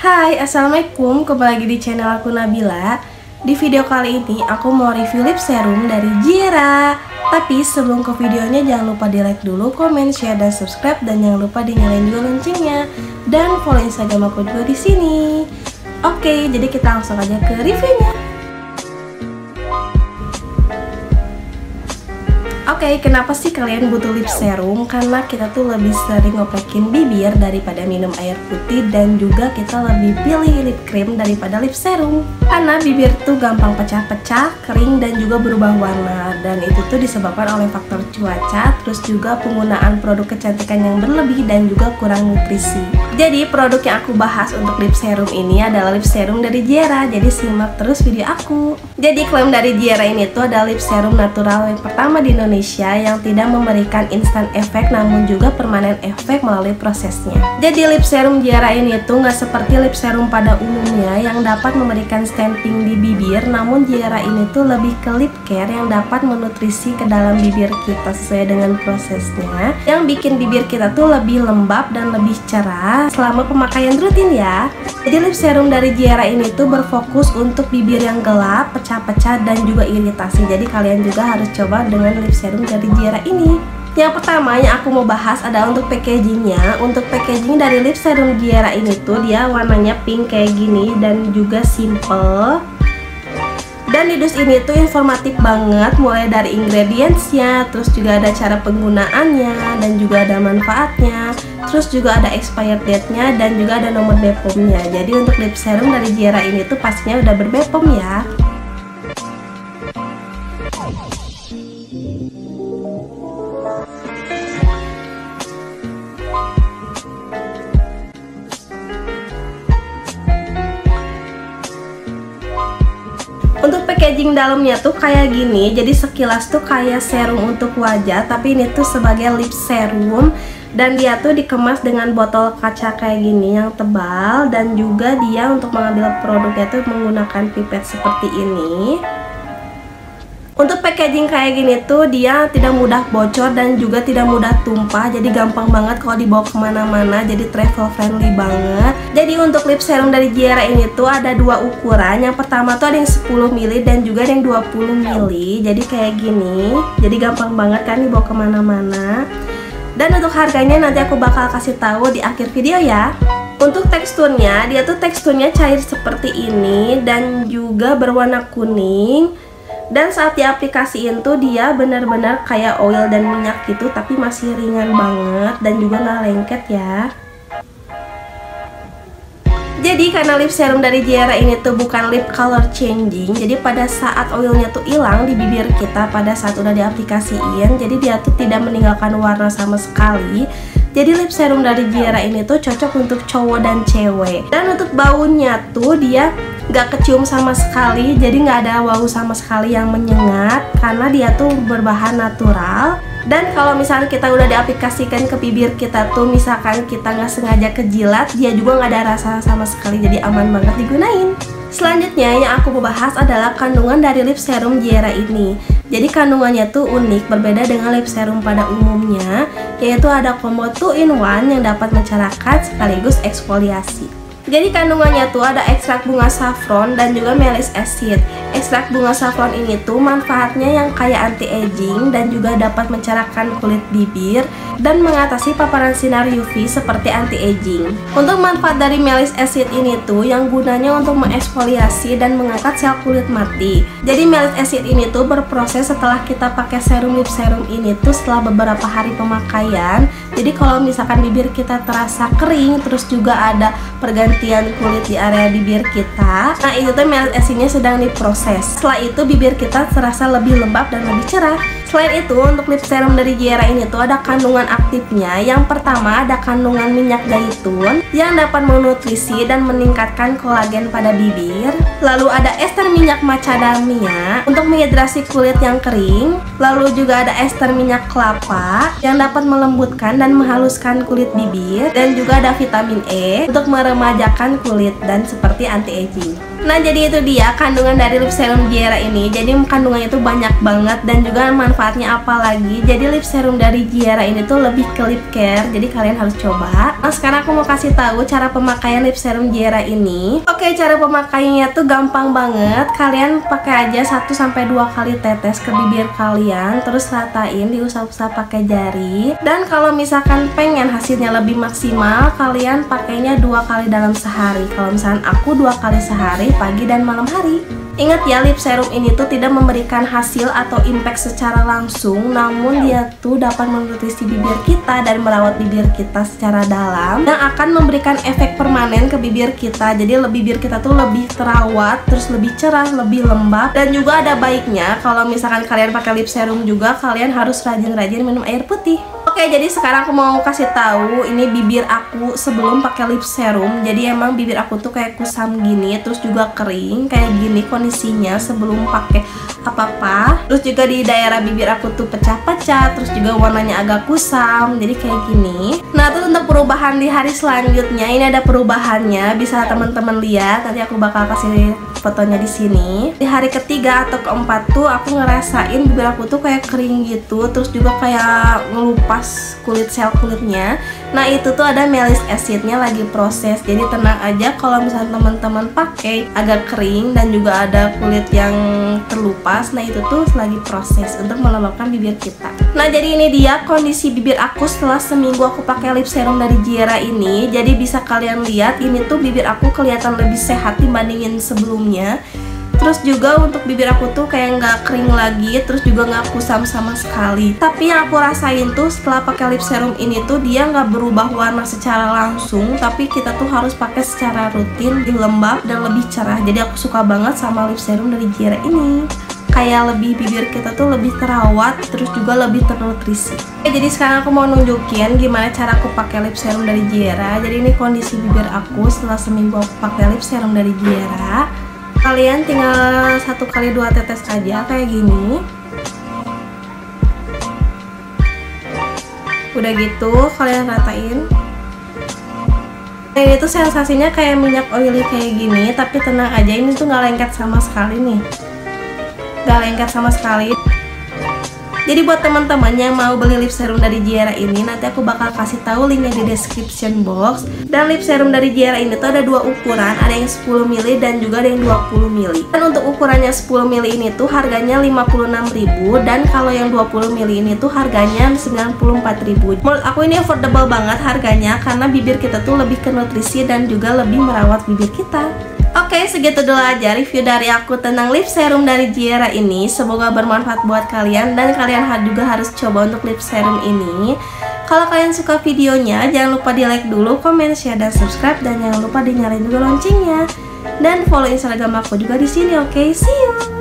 Hai, Assalamualaikum, kembali lagi di channel aku Nabila. Di video kali ini aku mau review lip serum dari Jira. Tapi sebelum ke videonya jangan lupa di like dulu, komen, share, dan subscribe. Dan jangan lupa dinyalain juga loncengnya. Dan follow instagram aku juga di sini. Oke, jadi kita langsung aja ke reviewnya Oke, okay, kenapa sih kalian butuh lip serum? Karena kita tuh lebih sering ngoplekin bibir daripada minum air putih dan juga kita lebih pilih lip cream daripada lip serum. Karena bibir tuh gampang pecah-pecah, kering dan juga berubah warna dan itu tuh disebabkan oleh faktor cuaca, terus juga penggunaan produk kecantikan yang berlebih dan juga kurang nutrisi. Jadi produk yang aku bahas untuk lip serum ini adalah lip serum dari Jera, jadi simak terus video aku. Jadi klaim dari Jera ini tuh adalah lip serum natural yang pertama di Indonesia Indonesia yang tidak memberikan instan efek namun juga permanen efek melalui prosesnya. Jadi lip serum Jera ini tuh nggak seperti lip serum pada umumnya yang dapat memberikan stamping di bibir namun Jera ini tuh lebih ke lip care yang dapat menutrisi ke dalam bibir kita sesuai dengan prosesnya yang bikin bibir kita tuh lebih lembab dan lebih cerah selama pemakaian rutin ya. Jadi lip serum dari Jera ini tuh berfokus untuk bibir yang gelap, pecah-pecah dan juga iritasi. Jadi kalian juga harus coba dengan lip serum dari Jera ini. Yang pertama yang aku mau bahas adalah untuk packagingnya. Untuk packaging dari lip serum Jera ini tuh dia warnanya pink kayak gini dan juga simple. Dan di dus ini tuh informatif banget mulai dari ingredientsnya terus juga ada cara penggunaannya dan juga ada manfaatnya. Terus juga ada expired date-nya dan juga ada nomor BPOM-nya jadi untuk lip serum dari Jera ini tuh pastinya udah berbepom ya Untuk packaging dalamnya tuh kayak gini Jadi sekilas tuh kayak serum untuk wajah Tapi ini tuh sebagai lip serum. Dan dia tuh dikemas dengan botol kaca kayak gini Yang tebal Dan juga dia untuk mengambil produknya tuh menggunakan pipet seperti ini untuk packaging kayak gini tuh dia tidak mudah bocor dan juga tidak mudah tumpah. Jadi gampang banget kalau dibawa ke mana-mana. Jadi travel friendly banget. Jadi untuk lip serum dari Jera ini tuh ada dua ukuran. Yang pertama tuh ada yang 10 ml dan juga ada yang 20 ml Jadi kayak gini. Jadi gampang banget kan dibawa ke mana-mana. Dan untuk harganya nanti aku bakal kasih tahu di akhir video ya. Untuk teksturnya, dia tuh teksturnya cair seperti ini dan juga berwarna kuning dan saat diaplikasiin tuh dia benar-benar kayak oil dan minyak gitu tapi masih ringan banget dan juga nggak lengket ya. Jadi karena lip serum dari Jera ini tuh bukan lip color changing Jadi pada saat oilnya tuh hilang di bibir kita pada saat udah diaplikasiin Jadi dia tuh tidak meninggalkan warna sama sekali. Jadi lip serum dari Jera ini tuh cocok untuk cowok dan cewek. Dan untuk baunya tuh dia gak kecium sama sekali Jadi gak ada bau sama sekali yang menyengat Karena dia tuh berbahan natural. Dan kalau misalnya kita udah diaplikasikan ke bibir kita tuh misalkan kita nggak sengaja kejilat dia juga nggak ada rasa sama sekali jadi aman banget digunain. Selanjutnya yang aku mau bahas adalah kandungan dari lip serum Jera ini. Jadi kandungannya tuh unik berbeda dengan lip serum pada umumnya yaitu ada combo 2 in 1 yang dapat mencerahkan sekaligus eksfoliasi jadi kandungannya tuh ada ekstrak bunga saffron dan juga melis acid. Ekstrak bunga saffron ini tuh manfaatnya yang kayak anti-aging dan juga dapat mencerahkan kulit bibir dan mengatasi paparan sinar UV seperti anti-aging. Untuk manfaat dari melis acid ini tuh yang gunanya untuk mengeksfoliasi dan mengangkat sel kulit mati. Jadi melis acid ini tuh berproses setelah kita pakai serum lip serum ini tuh setelah beberapa hari pemakaian. Jadi kalau misalkan bibir kita terasa kering terus juga ada pergantian pergantian kulit di area bibir kita. Nah itu tuh melit acidnya sedang diproses. Setelah itu bibir kita terasa lebih lembab dan lebih cerah Selain itu, untuk lip serum dari Jera ini tuh ada kandungan aktifnya. Yang pertama ada kandungan minyak zaitun yang dapat menutrisi dan meningkatkan kolagen pada bibir. Lalu ada ester minyak macadamia untuk menghidrasi kulit yang kering. Lalu juga ada ester minyak kelapa yang dapat melembutkan dan menghaluskan kulit bibir. Dan juga ada vitamin E untuk meremajakan kulit dan seperti anti-aging. Nah jadi itu dia kandungan dari lip serum Jera ini Jadi kandungannya itu banyak banget dan juga manfaat manfaatnya apa lagi? Jadi lip serum dari Giara ini tuh lebih ke lip care Jadi kalian harus coba. Nah sekarang aku mau kasih tahu cara pemakaian lip serum Giara ini. Oke cara pemakaiannya tuh gampang banget. Kalian pakai aja 1-2 kali tetes ke bibir kalian Terus ratain diusap-usap pakai jari. Dan kalau misalkan pengen hasilnya lebih maksimal Kalian pakainya dua kali dalam sehari. Kalau misalkan aku dua kali sehari pagi dan malam hari Ingat ya, lip serum ini tuh tidak memberikan hasil atau impact secara langsung, namun dia tuh dapat menutrisi bibir kita dan merawat bibir kita secara dalam yang akan memberikan efek permanen ke bibir kita. Jadi bibir kita tuh lebih terawat, terus lebih cerah, lebih lembab dan juga ada baiknya kalau misalkan kalian pakai lip serum juga kalian harus rajin-rajin minum air putih. Oke, jadi sekarang aku mau kasih tahu ini bibir aku sebelum pakai lip serum. Jadi emang bibir aku tuh kayak kusam gini, terus juga kering kayak gini kondisinya sebelum pakai apa-apa. Terus juga di daerah bibir aku tuh pecah-pecah, terus juga warnanya agak kusam. Jadi kayak gini. Nah, terus untuk perubahan di hari selanjutnya ini ada perubahannya, bisa teman-teman lihat. Nanti aku bakal kasih fotonya di sini. Di hari ketiga atau keempat tuh aku ngerasain bibir aku tuh kayak kering gitu, terus juga kayak ngelupas kulit sel kulitnya. Nah itu tuh ada melis acidnya lagi proses, jadi tenang aja kalau misalnya teman-teman pakai agak kering dan juga ada kulit yang terlupas. Nah itu tuh lagi proses untuk melembabkan bibir kita. Nah jadi ini dia kondisi bibir aku setelah seminggu aku pakai lip serum dari Jiera ini. Jadi bisa kalian lihat ini tuh bibir aku kelihatan lebih sehat dibandingin sebelumnya sebelumnya Terus juga untuk bibir aku tuh kayak nggak kering lagi, terus juga nggak kusam sama sekali. Tapi yang aku rasain tuh setelah pakai lip serum ini tuh dia nggak berubah warna secara langsung, tapi kita tuh harus pakai secara rutin, lembab dan lebih cerah. Jadi aku suka banget sama lip serum dari Jira ini kayak lebih bibir kita tuh lebih terawat terus juga lebih ternutrisi Oke, jadi sekarang aku mau nunjukin gimana cara aku pakai lip serum dari Jira jadi ini kondisi bibir aku setelah seminggu aku pakai lip serum dari Jira kalian tinggal satu kali dua tetes aja kayak gini. Udah gitu kalian ratain. Ini tuh sensasinya kayak minyak oily kayak gini tapi tenang aja ini tuh nggak lengket sama sekali nih. Nggak lengket sama sekali jadi buat teman-teman yang mau beli lip serum dari Jiara ini nanti aku bakal kasih tahu linknya di description box. Dan lip serum dari Jiara ini tuh ada dua ukuran, ada yang 10 ml dan juga ada yang 20 ml. Dan untuk ukurannya 10 ml ini tuh harganya 56.000 dan kalau yang 20 ml ini tuh harganya 94.000. Menurut aku ini affordable banget harganya karena bibir kita tuh lebih ke nutrisi dan juga lebih merawat bibir kita. Oke, segitu dulu aja review dari aku tentang lip serum dari Jiera ini. Semoga bermanfaat buat kalian dan kalian juga harus coba untuk lip serum ini. Kalau kalian suka videonya, jangan lupa di like dulu, komen, share, dan subscribe. Dan jangan lupa dinyalain juga loncengnya. Dan follow Instagram aku juga di sini, oke? See you!